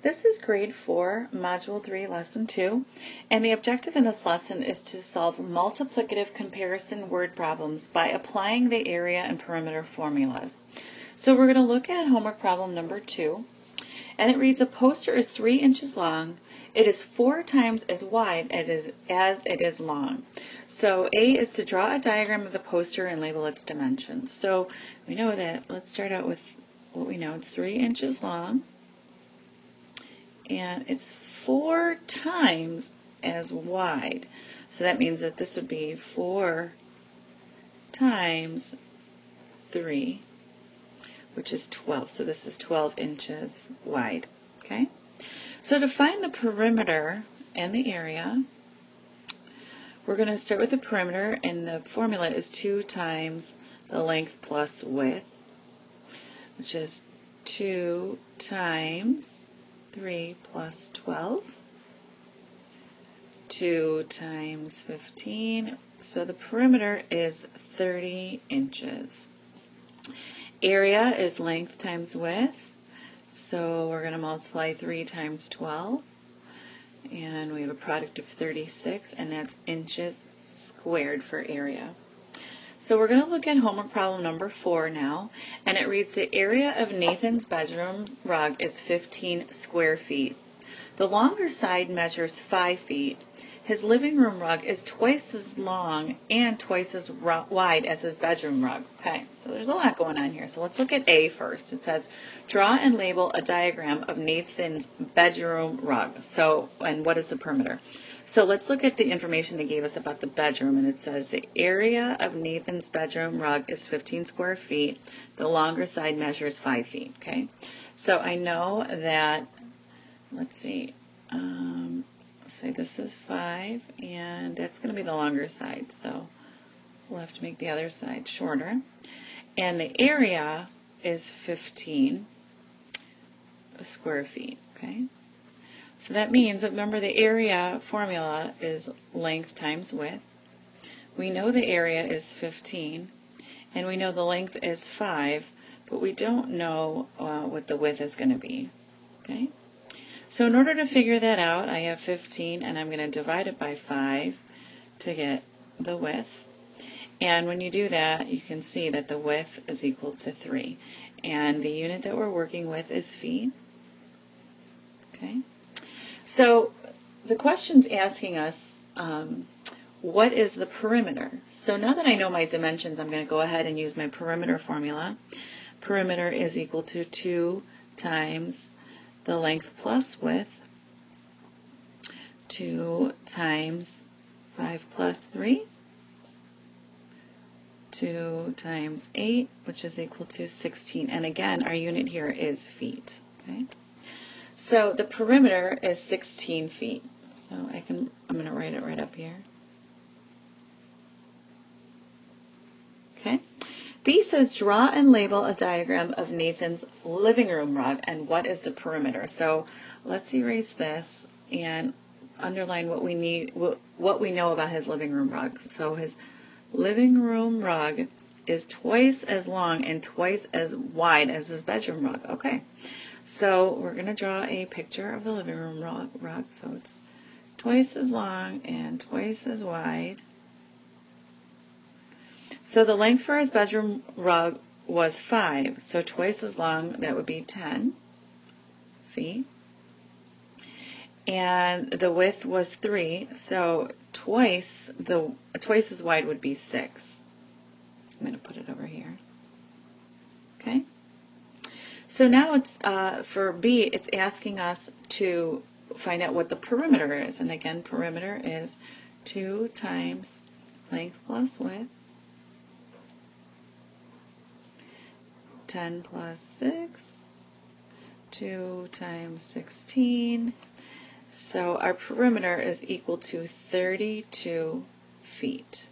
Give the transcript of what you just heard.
This is grade 4, module 3, lesson 2, and the objective in this lesson is to solve multiplicative comparison word problems by applying the area and perimeter formulas. So we're going to look at homework problem number 2, and it reads, a poster is 3 inches long, it is 4 times as wide as it is long. So A is to draw a diagram of the poster and label its dimensions. So we know that, let's start out with what we know, it's 3 inches long and it's four times as wide. So that means that this would be 4 times 3, which is 12. So this is 12 inches wide. Okay. So to find the perimeter and the area, we're going to start with the perimeter, and the formula is 2 times the length plus width, which is 2 times 3 plus 12. 2 times 15. So the perimeter is 30 inches. Area is length times width. So we're going to multiply 3 times 12. And we have a product of 36, and that's inches squared for area. So we're going to look at homework problem number four now, and it reads the area of Nathan's bedroom rug is 15 square feet. The longer side measures 5 feet. His living room rug is twice as long and twice as wide as his bedroom rug. Okay, so there's a lot going on here. So let's look at A first. It says, draw and label a diagram of Nathan's bedroom rug. So, and what is the perimeter? So let's look at the information they gave us about the bedroom, and it says the area of Nathan's bedroom rug is 15 square feet. The longer side measures 5 feet, okay? So I know that, let's see, um, say this is 5, and that's going to be the longer side, so we'll have to make the other side shorter. And the area is 15 square feet, okay? So that means, remember the area formula is length times width. We know the area is 15, and we know the length is 5, but we don't know uh, what the width is going to be. Okay. So in order to figure that out, I have 15, and I'm going to divide it by 5 to get the width. And when you do that, you can see that the width is equal to 3. And the unit that we're working with is feet. Okay. So the question's asking us, um, what is the perimeter? So now that I know my dimensions, I'm going to go ahead and use my perimeter formula. Perimeter is equal to 2 times the length plus width, 2 times 5 plus 3, 2 times 8, which is equal to 16. And again, our unit here is feet. Okay. So the perimeter is 16 feet. So I can, I'm going to write it right up here. Okay. B says draw and label a diagram of Nathan's living room rug and what is the perimeter. So let's erase this and underline what we need, what we know about his living room rug. So his living room rug is twice as long and twice as wide as his bedroom rug. Okay. So we're going to draw a picture of the living room rug. So it's twice as long and twice as wide. So the length for his bedroom rug was 5. So twice as long, that would be 10 feet. And the width was 3. So twice the twice as wide would be 6. I'm going to put it over here. Okay? So now it's uh, for B, it's asking us to find out what the perimeter is. And again, perimeter is 2 times length plus width, 10 plus 6, 2 times 16. So our perimeter is equal to 32 feet.